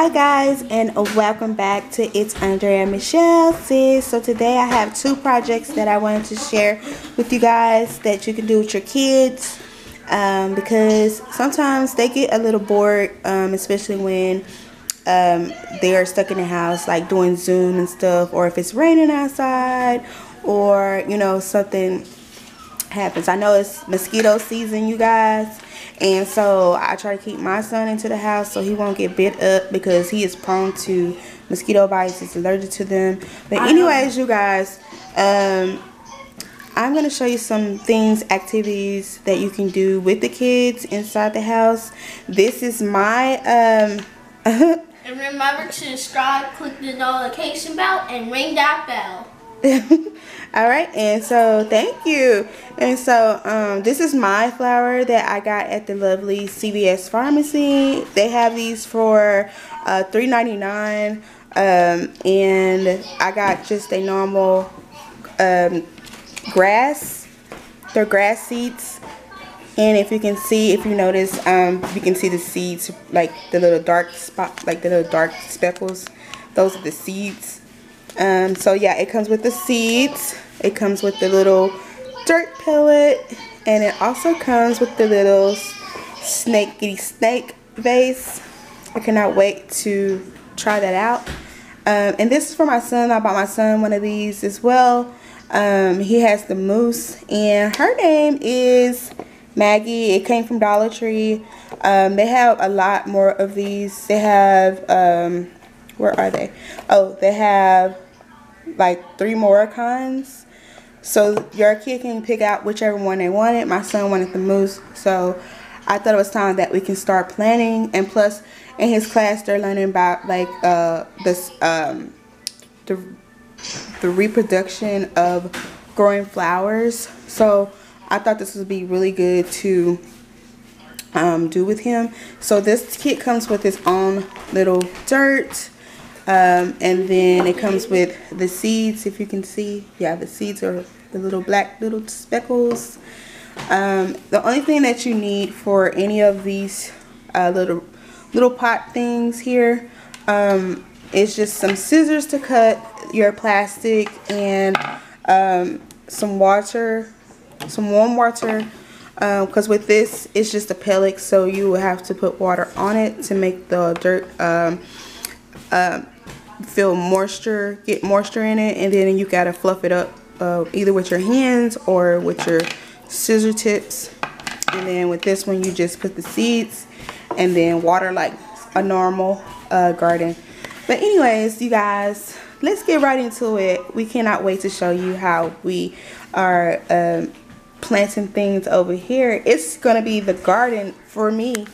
Hi guys and welcome back to It's Andrea Michelle sis. So today I have two projects that I wanted to share with you guys that you can do with your kids um, because sometimes they get a little bored um, especially when um, they are stuck in the house like doing Zoom and stuff or if it's raining outside or you know something happens. I know it's mosquito season you guys and so I try to keep my son into the house so he won't get bit up because he is prone to mosquito bites. He's allergic to them. But anyways, you guys, um, I'm going to show you some things, activities that you can do with the kids inside the house. This is my... Um, and remember to subscribe, click the notification bell, and ring that bell. all right and so thank you. And so um, this is my flower that i got at the lovely cvs pharmacy. They have these for uh, $3.99 um, and i got just a normal um, grass they're grass seeds. And if you can see if you notice um, you can see the seeds like the little dark spot like the little dark speckles. Those are the seeds um, so yeah, it comes with the seeds. It comes with the little dirt pellet. And it also comes with the little snakey snake vase. I cannot wait to try that out. Um, and this is for my son. I bought my son one of these as well. Um, he has the moose. And her name is Maggie. It came from Dollar Tree. Um, they have a lot more of these. They have um, where are they? Oh, they have like three more kinds. So your kid can pick out whichever one they wanted. My son wanted the moose, so I thought it was time that we can start planning. And plus, in his class, they're learning about like uh, this um, the the reproduction of growing flowers. So I thought this would be really good to um, do with him. So this kit comes with its own little dirt um, and then it comes with the seeds, if you can see. Yeah, the seeds are the little black little speckles. Um, the only thing that you need for any of these uh, little little pot things here um, is just some scissors to cut your plastic and um, some water, some warm water because um, with this it's just a pellet so you will have to put water on it to make the dirt uh, feel moisture, get moisture in it, and then you gotta fluff it up uh, either with your hands or with your scissor tips. And then with this one, you just put the seeds and then water like a normal uh, garden. But anyways, you guys, let's get right into it. We cannot wait to show you how we are um, planting things over here. It's gonna be the garden for me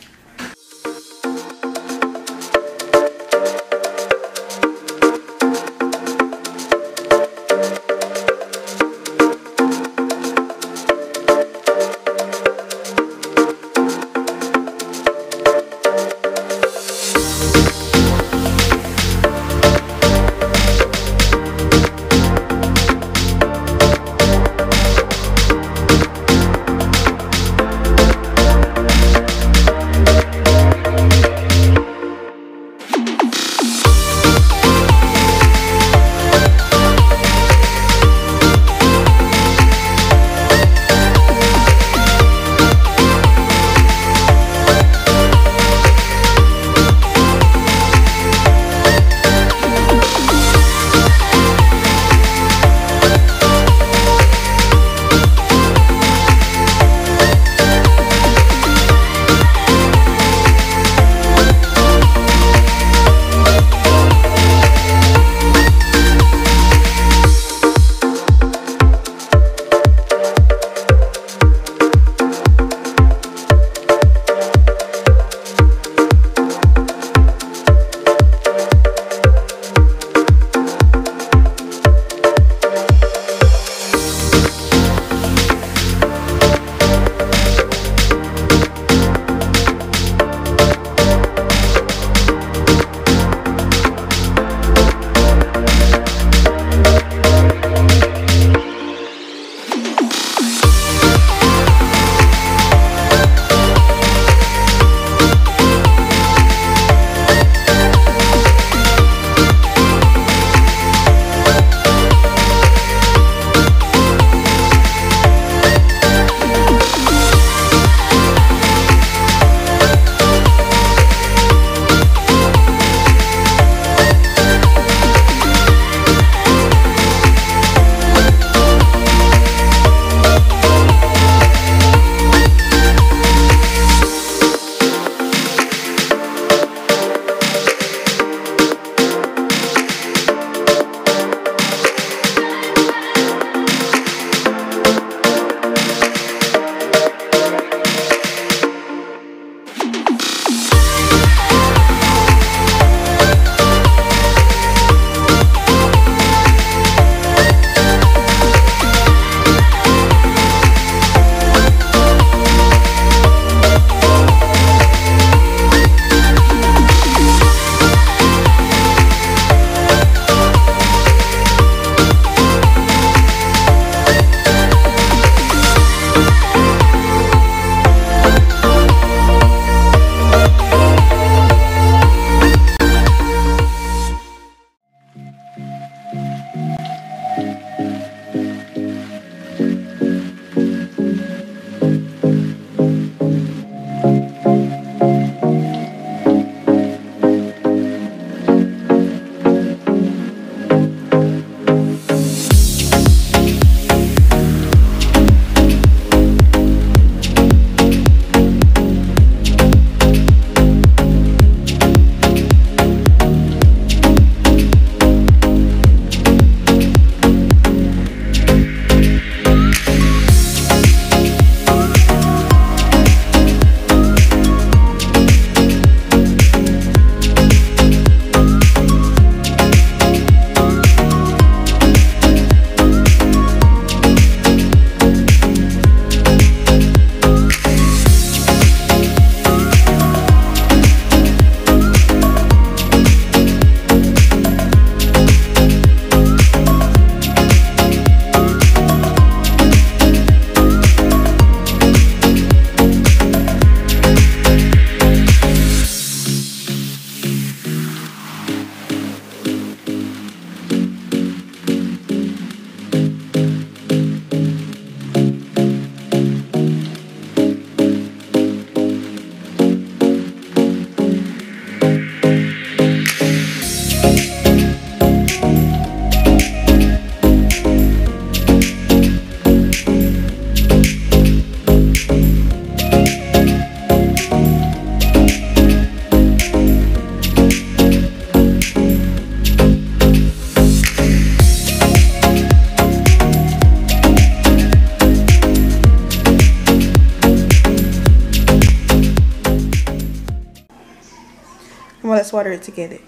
let's water it together.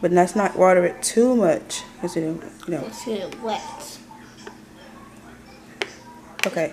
But let's not water it too much. Because it, you know. Let's get it wet. Okay.